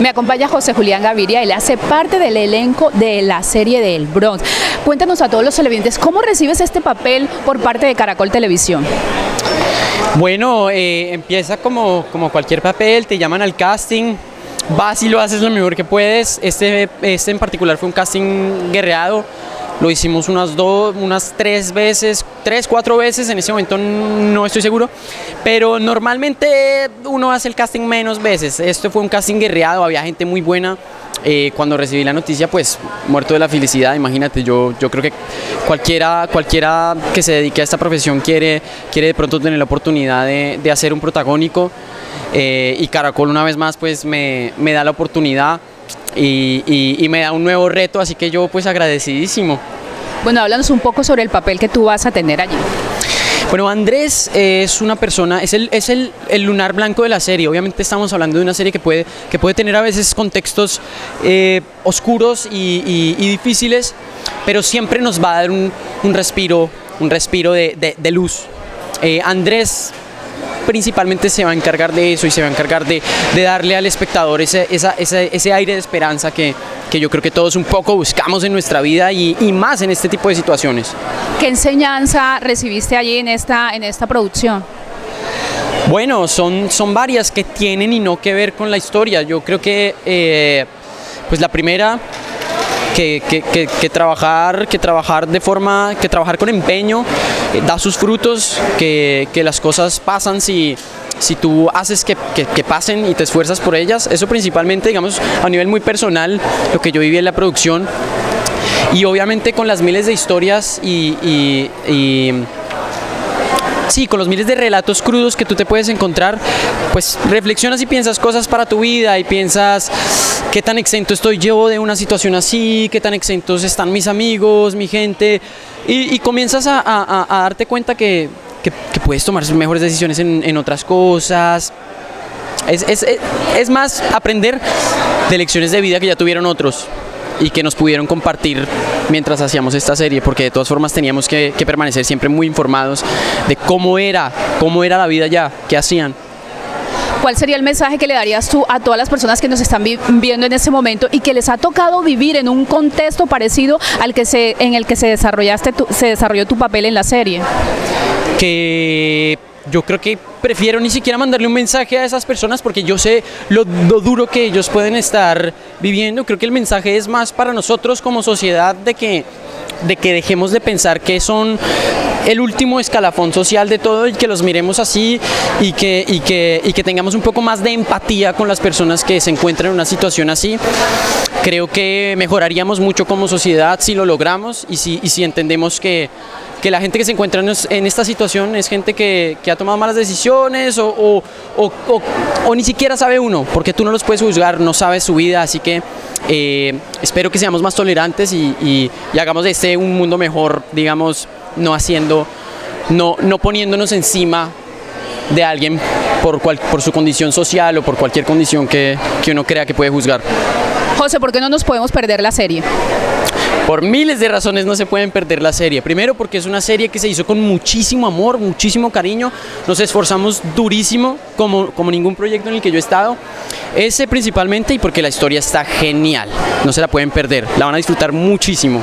Me acompaña José Julián Gaviria, él hace parte del elenco de la serie del Bronx. Cuéntanos a todos los televidentes, ¿cómo recibes este papel por parte de Caracol Televisión? Bueno, eh, empieza como, como cualquier papel, te llaman al casting, vas y lo haces lo mejor que puedes. Este, este en particular fue un casting guerreado lo hicimos unas dos, unas tres veces, tres, cuatro veces, en ese momento no estoy seguro, pero normalmente uno hace el casting menos veces. Esto fue un casting guerreado, había gente muy buena. Eh, cuando recibí la noticia, pues muerto de la felicidad, imagínate, yo, yo creo que cualquiera, cualquiera que se dedique a esta profesión quiere, quiere de pronto tener la oportunidad de, de hacer un protagónico eh, y Caracol una vez más pues me, me da la oportunidad y, me da un nuevo reto, así que yo pues agradecidísimo. Bueno, háblanos un poco sobre el papel que tú vas a tener allí. Bueno, Andrés es una persona, es el, es el, lunar blanco de la serie. Obviamente estamos hablando de una serie que puede, que puede tener a veces contextos eh, oscuros y, difíciles, pero siempre nos va a dar un, respiro, un respiro de, luz. Eh, Andrés principalmente se va a encargar de eso y se va a encargar de, darle al espectador ese, ese aire de esperanza que, que, yo creo que todos un poco buscamos en nuestra vida y, y, más en este tipo de situaciones. ¿Qué enseñanza recibiste allí en esta, en esta producción? Bueno, son, son varias que tienen y no que ver con la historia. Yo creo que eh, pues la primera que, que, que, trabajar, que trabajar de forma, que trabajar con empeño eh, da sus frutos, que, las cosas pasan si, si tú haces que, pasen y te esfuerzas por ellas. Eso principalmente, digamos, a nivel muy personal, lo que yo viví en la producción. Y obviamente con las miles de historias y sí, con los miles de relatos crudos que tú te puedes encontrar, pues reflexionas y piensas cosas para tu vida y piensas qué tan exento estoy yo de una situación así, qué tan exentos están mis amigos, mi gente, y, comienzas a, darte cuenta que, puedes tomar mejores decisiones en, otras cosas. es más aprender de lecciones de vida que ya tuvieron otros y que nos pudieron compartir mientras hacíamos esta serie, porque de todas formas teníamos que, permanecer siempre muy informados de cómo era, cómo era la vida ya, qué hacían. ¿Cuál sería el mensaje que le darías tú a todas las personas que nos están viendo en este momento y que les ha tocado vivir en un contexto parecido al que se, en el que se, desarrollaste se desarrolló tu papel en la serie? Que yo creo que prefiero ni siquiera mandarle un mensaje a esas personas porque yo sé lo, duro que ellos pueden estar viviendo. Creo que el mensaje es más para nosotros como sociedad de que, de que dejemos de pensar que son el último escalafón social de todo y que los miremos así y que, y que, y que tengamos un poco más de empatía con las personas que se encuentran en una situación así. Creo que mejoraríamos mucho como sociedad si lo logramos y si, y si entendemos que que la gente que se encuentra en esta situación es gente que, ha tomado malas decisiones o, ni siquiera sabe uno, porque tú no los puedes juzgar, no sabes su vida, así que eh, espero que seamos más tolerantes y, hagamos de este un mundo mejor, digamos, no haciendo, no, no poniéndonos encima de alguien por, por su condición social o por cualquier condición que, que uno crea que puede juzgar. José, ¿por qué no nos podemos perder la serie? Por miles de razones no se pueden perder la serie. Primero porque es una serie que se hizo con muchísimo amor, muchísimo cariño. Nos esforzamos durísimo como, como ningún proyecto en el que yo he estado. Ese principalmente y porque la historia está genial. No se la pueden perder. La van a disfrutar muchísimo.